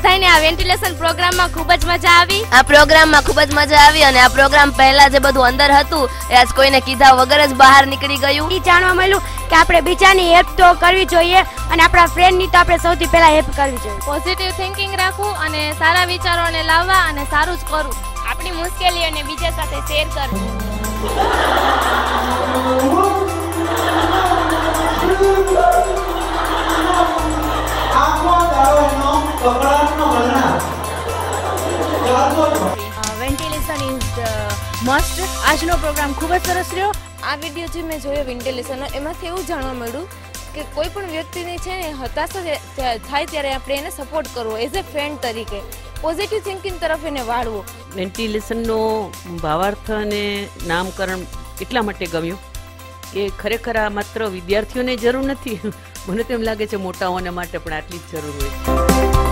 Ventilation પ્રોગ્રામમાં ખૂબ જ મજા આવી. આ પ્રોગ્રામમાં ખૂબ જ મજા આવી અને આ પ્રોગ્રામ પહેલા જે બધું અંદર હતું એ આજ કોઈને કીધા વગર જ બહાર નીકળી ગયું. એ જાણવા મળ્યું કે આપણે બીજાની હેલ્પ તો કરવી જોઈએ અને આપણા ફ્રેન્ડની તો આપણે સૌથી પહેલા હેલ્પ કરવી જોઈએ. પોઝિટિવ થિંકિંગ રાખવું અને સારા વિચારોને લાવવા અને સારું જ કરવું. આપણી મુશ્કેલીઓને બીજા સાથે શેર કરવું. આખો દાડો વેન્ટિલેશન ઇઝ મસ્ટ આજનો પ્રોગ્રામ ખૂબ જ સરસ રહ્યો. આ વીડિયો જે મેં જોયો વેન્ટિલેશનનો એમાંથી એવું જાણવા મળ્યું કે કોઈ પણ વ્યક્તિને છે ને હતાશા થાય ત્યારે આપણે એને સપોર્ટ કરવો એઝ એ ફ્રેન્ડ તરીકે. પોઝિટિવ થિંકિંગ તરફ એને વાળવો. વેન્ટિલેશનનો ભાવાર્થ અને નામકરણ એટલા માટે ગમ્યું કે ખરેખર આ માત્ર વિદ્યાર્થીઓને જરૂર નથી. મને તો એમ લાગે છે મોટાઓને માટે પણ આટલી જ જરૂર હોય.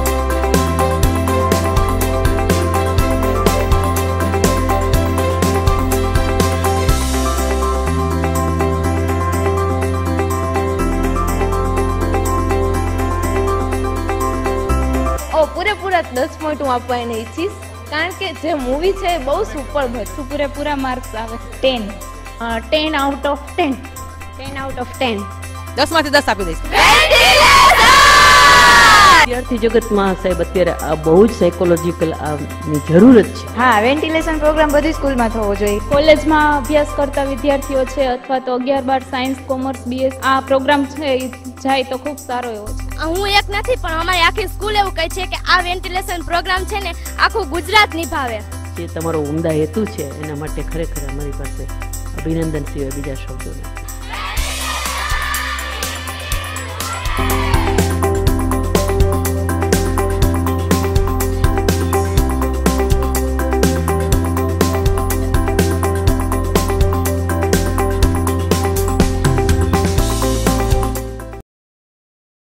પૂરેપૂરા દસ પોઈન્ટ હું આપવા એને ઈચ્છીશ. કારણ કે જે મૂવી છે એ બહુ સુપર હતું પૂરેપૂરા માર્ક્સ આવે. Ten ten out of ten ten out of ten દસમાંથી દસ આપી દઈશ. વિદ્યાર્થી જગતમાં સાહેબ અત્યારે આ બહુ જ સાયકોલોજીકલ આની જરૂર જ છે. હા વેન્ટિલેશન પ્રોગ્રામ બધી સ્કૂલમાં થવો જોઈએ. કોલેજમાં અભ્યાસ કરતા વિદ્યાર્થીઓ છે અથવા તો અગિયાર બાર સાયન્સ કોમર્સ બીએસ આ પ્રોગ્રામ છે જાય તો ખૂબ સારો એવો છે. હું એક નથી પણ અમારી આખી સ્કૂલ એવું કહે છે કે આ વેન્ટિલેશન પ્રોગ્રામ છે ને આખું ગુજરાત નિભાવે. જે તમારો ઉમદા હેતુ છે એના માટે ખરેખર અમારી પાસે અભિનંદન સિવાય બીજા શબ્દો નથી